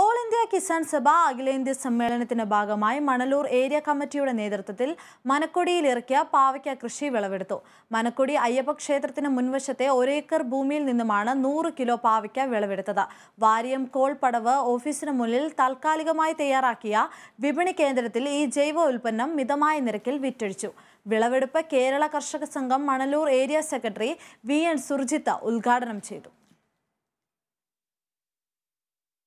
All India Kisan Sabha അഖിലേന്ത്യാ സമ്മേളനത്തിന്റെ ഭാഗമായി മണലൂർ ഏരിയ കമ്മിറ്റിയുടെ നേതൃത്വത്തിൽ മനക്കൊടിയിൽ ഇറക്കിയ പാവയ്ക്ക കൃഷി വിളവെടുത്തു. മനക്കൊടി അയ്യപ്പ ക്ഷേത്രത്തിന് മുൻവശത്തെ ഒരേക്കർ ഭൂമിയിൽ നിന്നുമാണ് നൂറ് കിലോ പാവയ്ക്ക വിളവെടുത്തത്. വാരിയം കോൾപടവ് ഓഫീസിന് മുന്നിൽ താൽക്കാലികമായി തയ്യാറാക്കിയ വിപണി കേന്ദ്രത്തിൽ ഈ ജൈവ ഉൽപ്പന്നം മിതമായ നിരക്കിൽ വിറ്റഴിച്ചു. വിളവെടുപ്പ് Kerala Karshaka Sangham Manalur area secretary V N Surjith ഉദ്ഘാടനം ചെയ്തു.